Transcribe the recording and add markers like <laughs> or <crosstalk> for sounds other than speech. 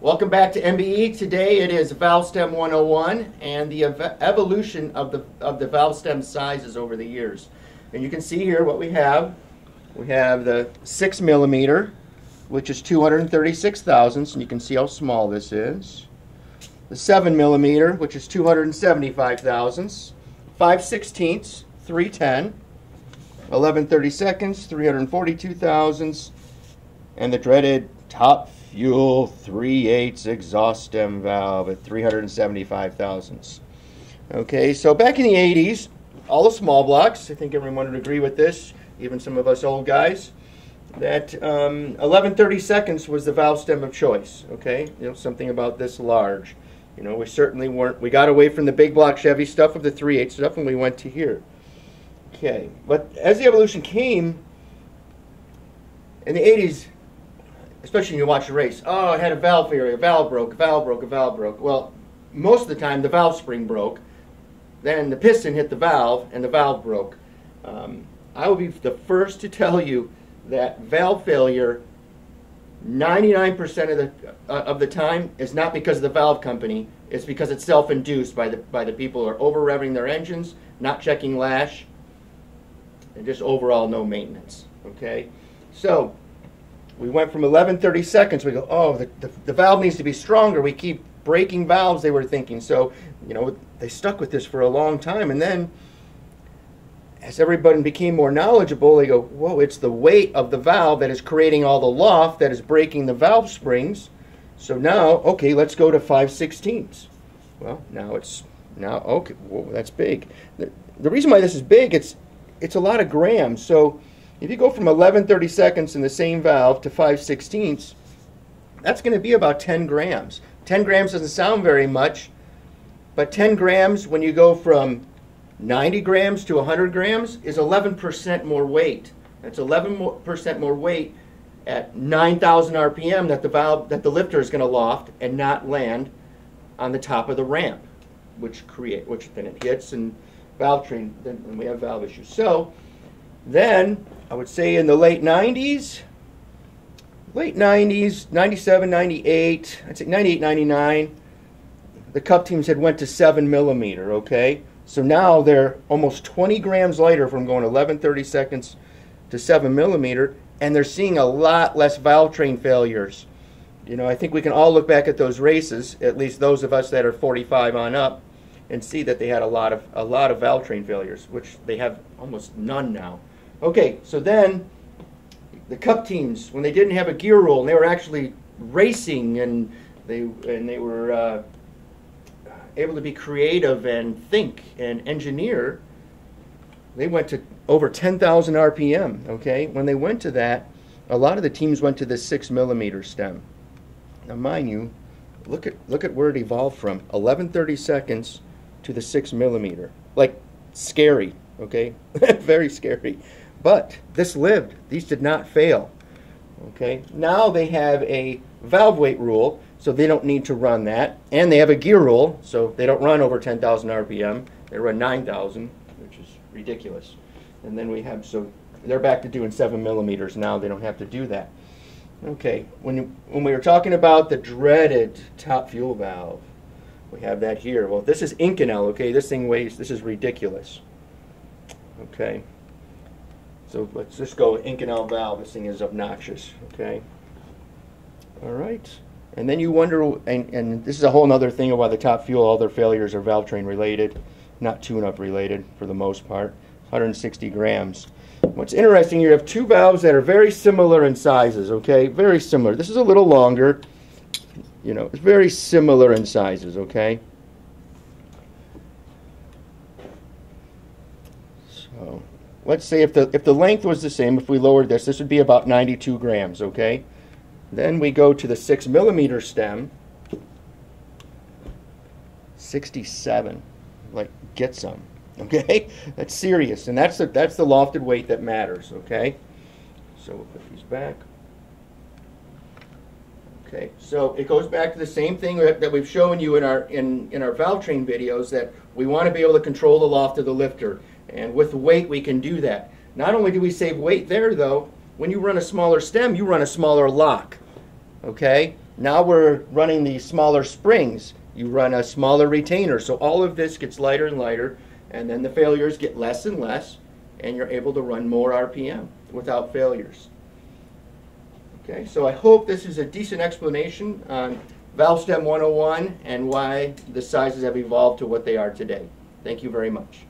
Welcome back to MBE. Today it is valve stem 101 and the ev- evolution of the of the valve stem sizes over the years. And you can see here what we have. We have the six millimeter, which is 236 thousandths, and you can see how small this is. The seven millimeter, which is 275 thousandths. Five sixteenths, 310. 11 30 seconds, 342 thousandths, and the dreaded top fuel 3 8 exhaust stem valve at 375 thousandths. Okay, so back in the 80s, all the small blocks, I think everyone would agree with this, even some of us old guys, that um, 11 seconds was the valve stem of choice. Okay, you know, something about this large. You know, we certainly weren't, we got away from the big block Chevy stuff of the 3 8 stuff and we went to here. Okay, but as the evolution came in the 80s, especially when you watch a race, oh, it had a valve failure, a valve broke, a valve broke, a valve broke. Well, most of the time the valve spring broke, then the piston hit the valve and the valve broke. Um, I will be the first to tell you that valve failure 99% of the uh, of the time is not because of the valve company. It's because it's self-induced by the by the people who are over revving their engines, not checking lash, and just overall no maintenance. Okay, so we went from 11 30 seconds. We go, oh, the, the, the valve needs to be stronger. We keep breaking valves. They were thinking so. You know, they stuck with this for a long time, and then as everybody became more knowledgeable, they go, whoa, it's the weight of the valve that is creating all the loft that is breaking the valve springs. So now, okay, let's go to 5 16ths. Well, now it's, now, okay, whoa, that's big. The, the reason why this is big, it's, it's a lot of grams. So if you go from 11 30 seconds in the same valve to 5 16ths, that's going to be about 10 grams. 10 grams doesn't sound very much, but 10 grams when you go from 90 grams to 100 grams is 11% more weight. That's 11% more weight at 9,000 RPM that the valve that the lifter is going to loft and not land on the top of the ramp, which create which then it hits and valve train then we have valve issues. So then I would say in the late 90s, late 90s, 97, 98, I'd say 98, 99, the cup teams had went to 7 millimeter, okay? So now they're almost 20 grams lighter from going 11 30 seconds to 7 millimeter, and they're seeing a lot less valve train failures. You know, I think we can all look back at those races, at least those of us that are 45 on up, and see that they had a lot of a lot of valve train failures, which they have almost none now. Okay, so then the cup teams, when they didn't have a gear rule, and they were actually racing, and they and they were. Uh, able to be creative and think and engineer, they went to over 10,000 RPM. Okay, when they went to that, a lot of the teams went to the six millimeter stem. Now, mind you, look at look at where it evolved from 1130 seconds to the six millimeter. Like scary. Okay, <laughs> very scary. But this lived. These did not fail. Okay, now they have a valve weight rule so they don't need to run that. And they have a gear rule, so they don't run over 10,000 RPM. They run 9,000, which is ridiculous. And then we have, so they're back to doing 7 millimeters now. They don't have to do that. Okay, when, you, when we were talking about the dreaded top fuel valve, we have that here. Well, this is Inconel, okay? This thing weighs, this is ridiculous. Okay. So let's just go Inconel valve. This thing is obnoxious, okay? All right. And then you wonder, and, and this is a whole other thing of why the top fuel, all their failures are valve train related, not tune-up related for the most part. 160 grams. What's interesting, you have two valves that are very similar in sizes, okay? Very similar. This is a little longer. You know, it's very similar in sizes, okay? So, let's say if the if the length was the same, if we lowered this, this would be about 92 grams, okay? Then we go to the 6 millimeter stem. 67. Like, get some. <laughs> Okay? That's serious. And that's the, that's the lofted weight that matters. Okay? So we'll put these back. Okay, so it goes back to the same thing that we've shown you in our in, in our valve train videos that we want to be able to control the loft of the lifter. And with weight we can do that. Not only do we save weight there though, when you run a smaller stem, you run a smaller lock. Okay? Now we're running the smaller springs. You run a smaller retainer, so all of this gets lighter and lighter, and then the failures get less and less, and you're able to run more RPM without failures. Okay, so I hope this is a decent explanation on Valve Stem 101 and why the sizes have evolved to what they are today. Thank you very much.